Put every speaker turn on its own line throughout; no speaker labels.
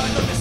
Down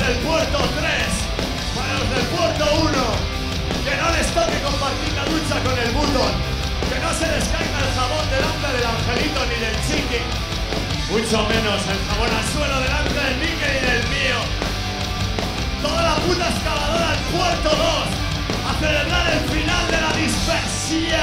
del puerto 3, para los del puerto 1, que no les toque compartir la ducha con el button, que no se les caiga el jabón delante del angelito ni del chiqui, mucho menos el jabón al suelo delante del Nique y del mío. Toda la puta excavadora al puerto 2, a celebrar el final de la dispersión.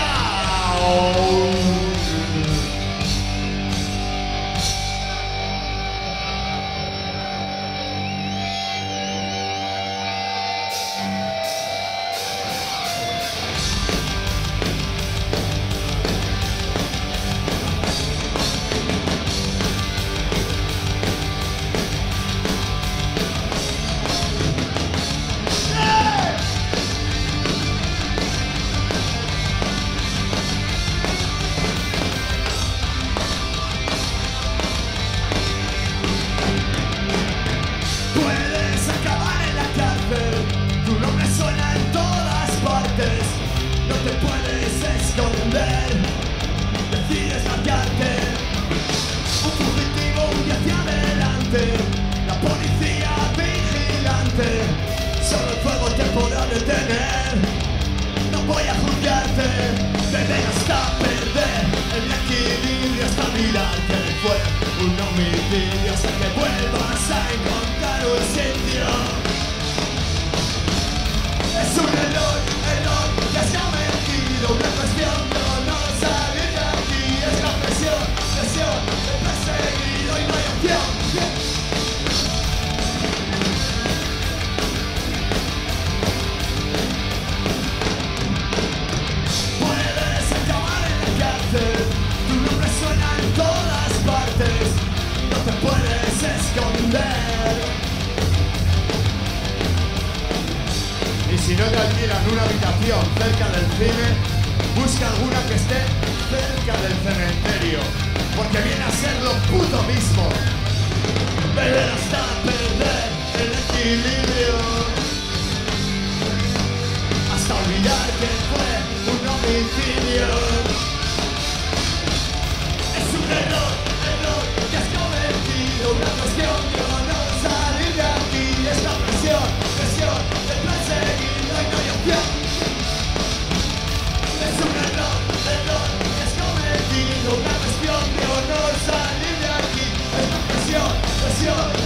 Podrá detener, no voy a juzgarte, beber hasta perder. El equilibrio hasta mirar que fue un homicidio hasta que vuelvas a encontrar un sitio. Es un error, error que has cometido, una cuestión Y si no te alquilan una habitación cerca del cine, busca alguna que esté cerca del cementerio, porque viene a ser lo puto mismo. Beber hasta perder el equilibrio hasta olvidar que fue un homicidio. Es un error, error que has cometido, una cuestión de Show.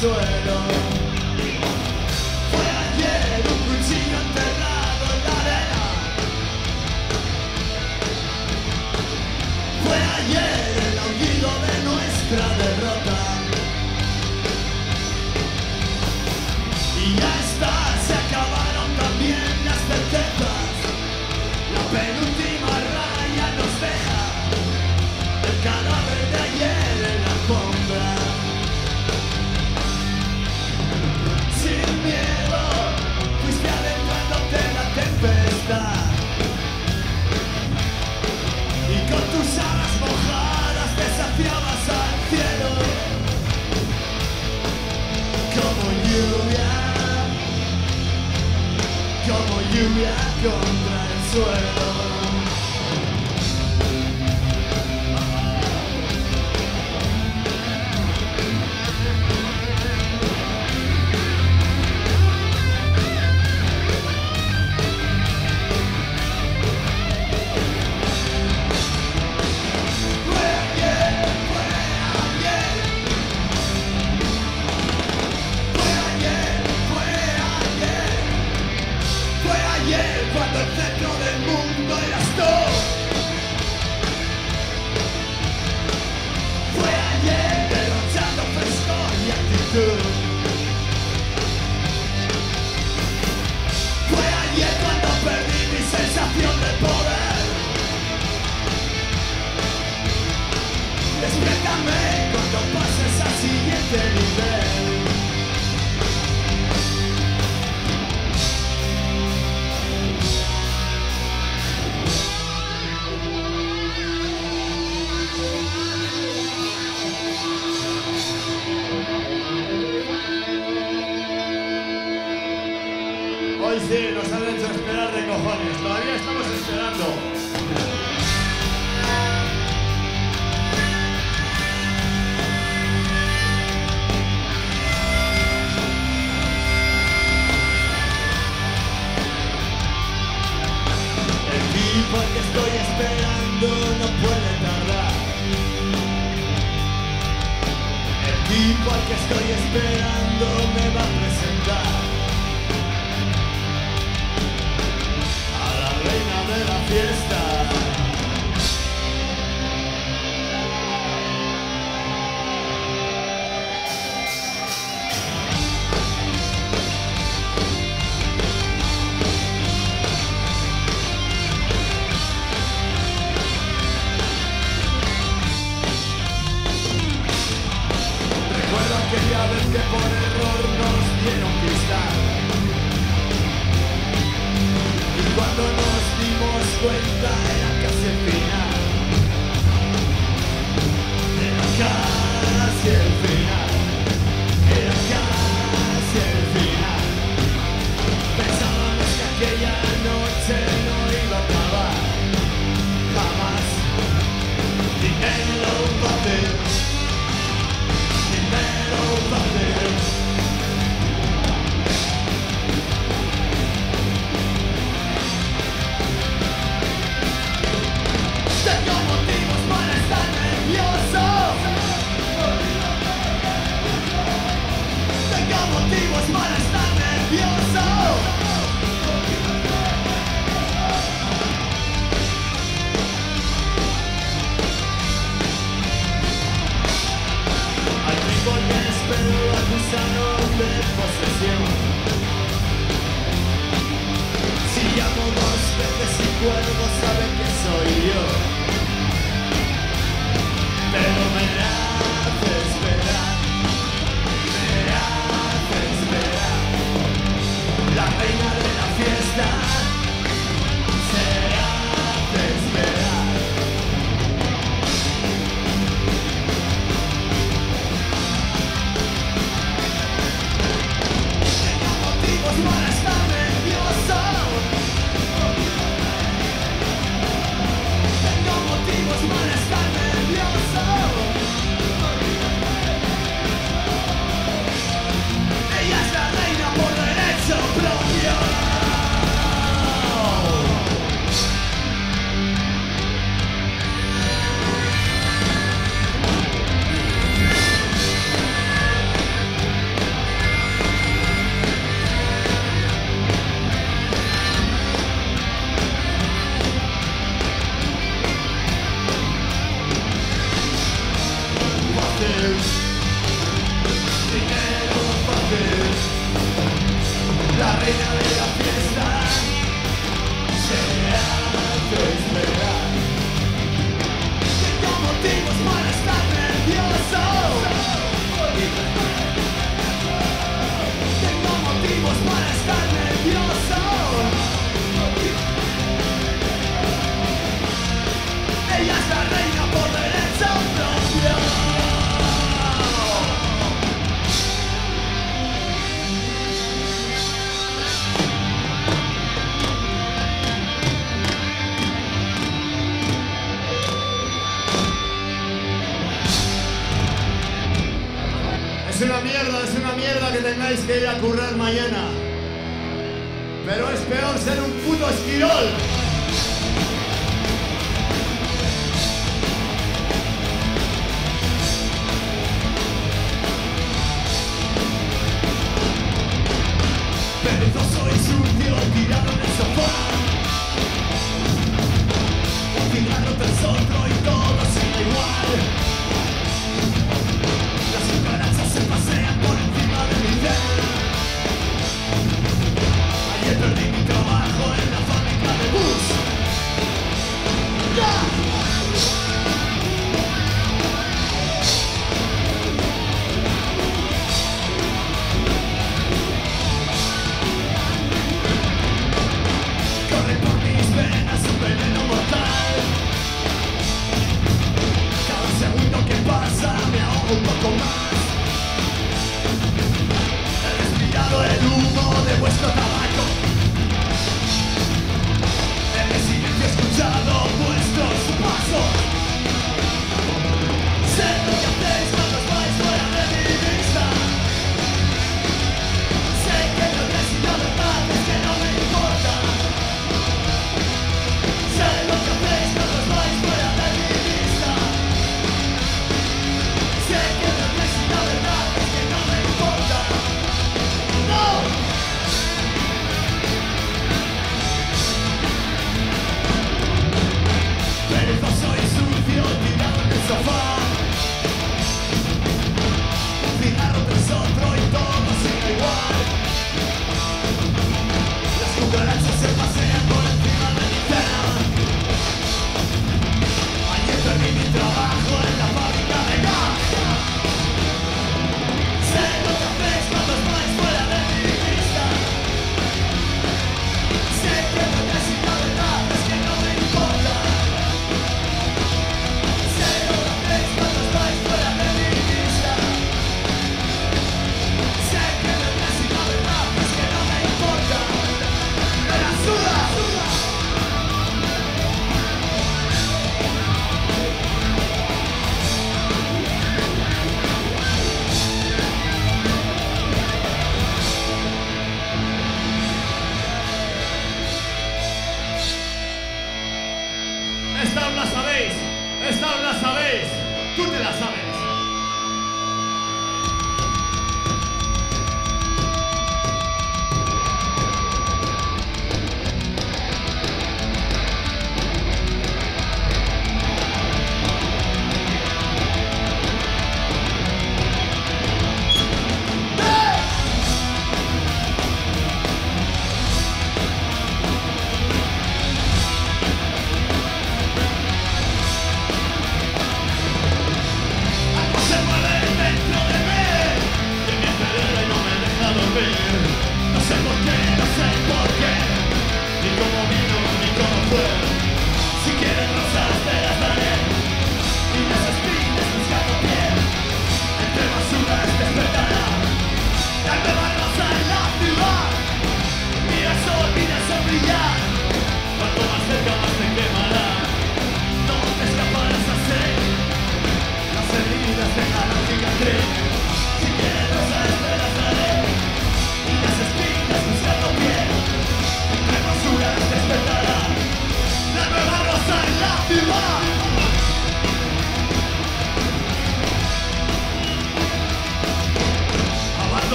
Suelo. Al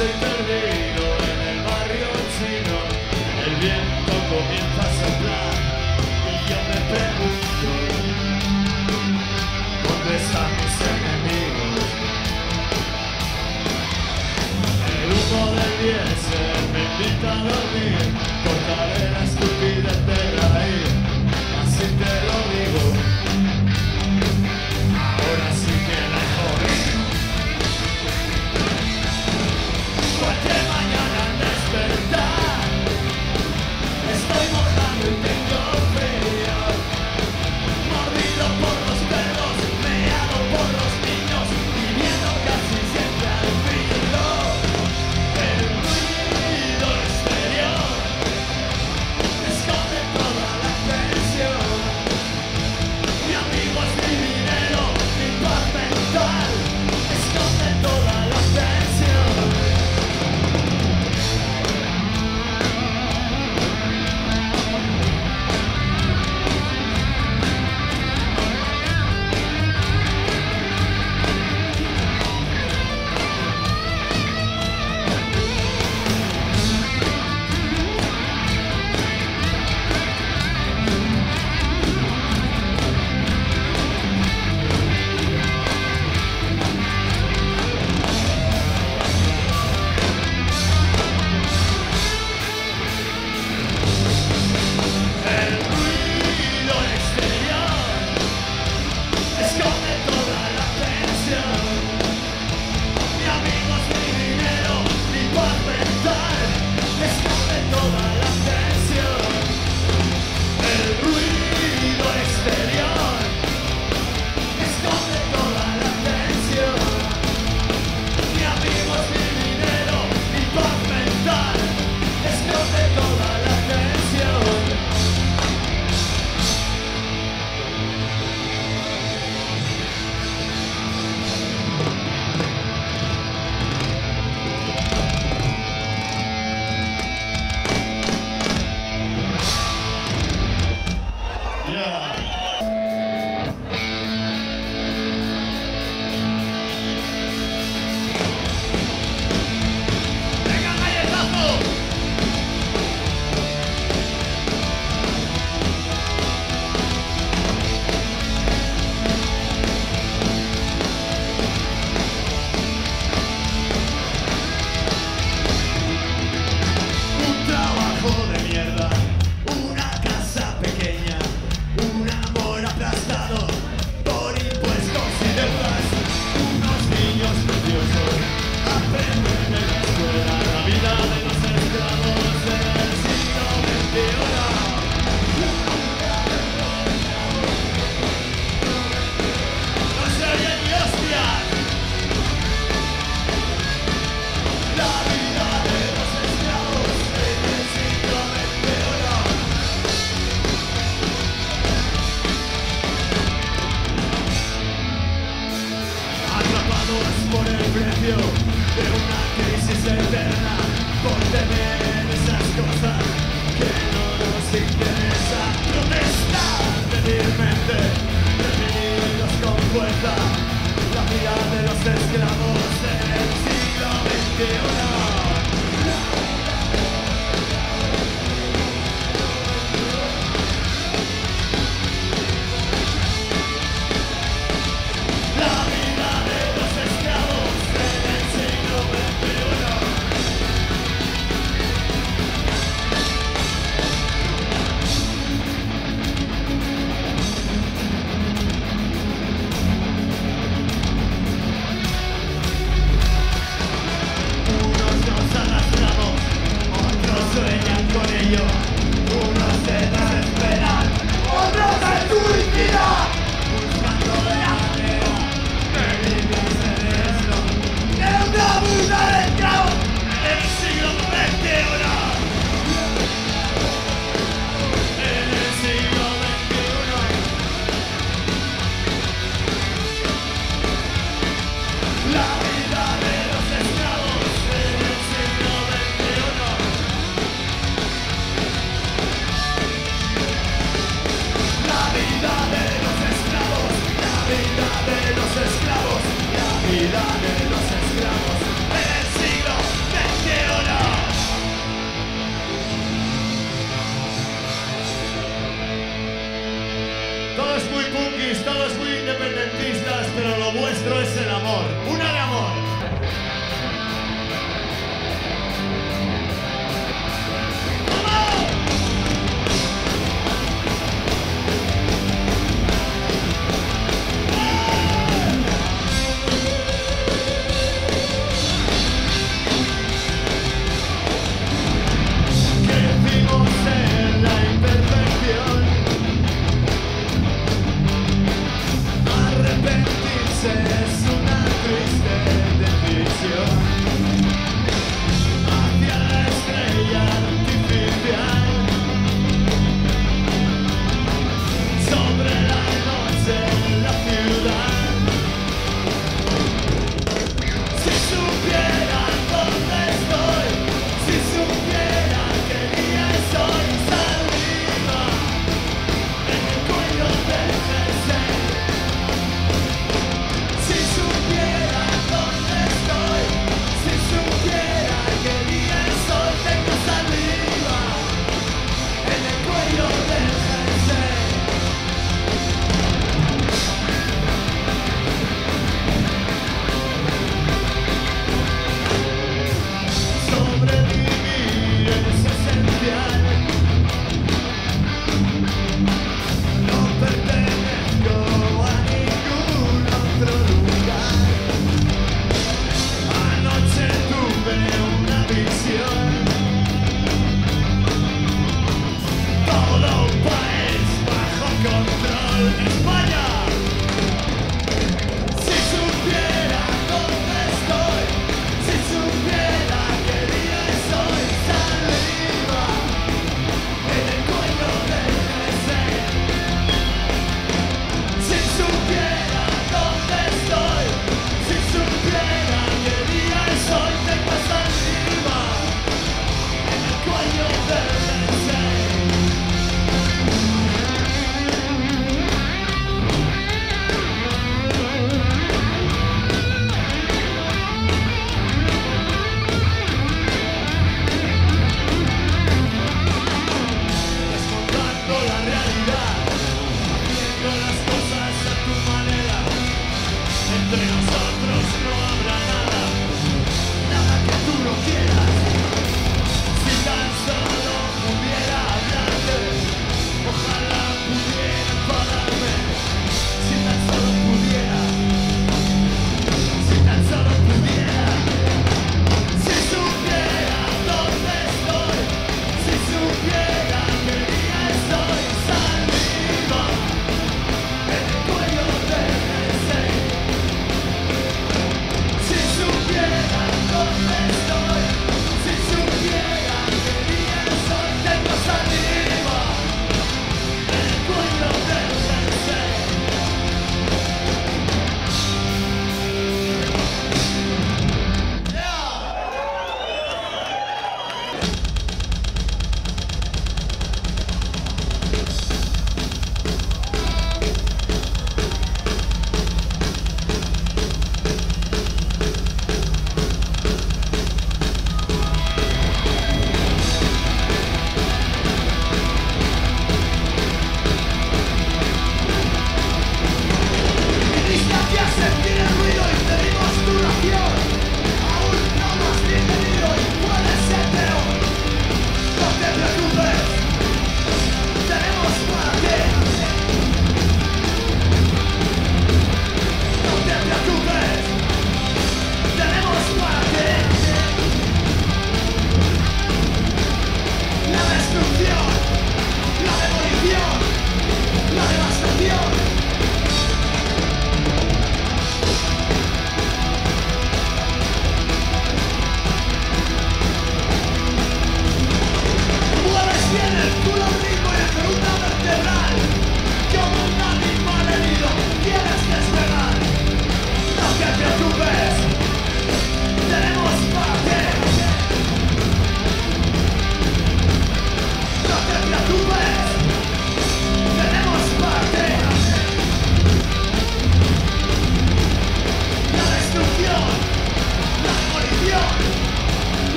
estoy perdido en el barrio chino. El viento comienza a soplar y yo me pregunto, ¿dónde están mis enemigos? El humo del diésel me invita a dormir, por cortaré las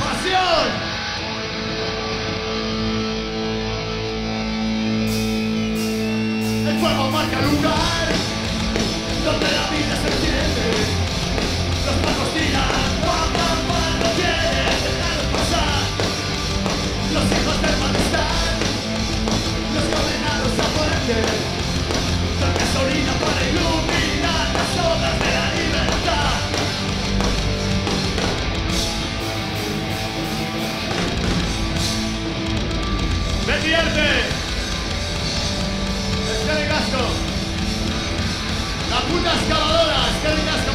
pasión. El fuego marca lugar donde la pierde. Escarri Gasco. La puta excavadora, Escarri Gasco.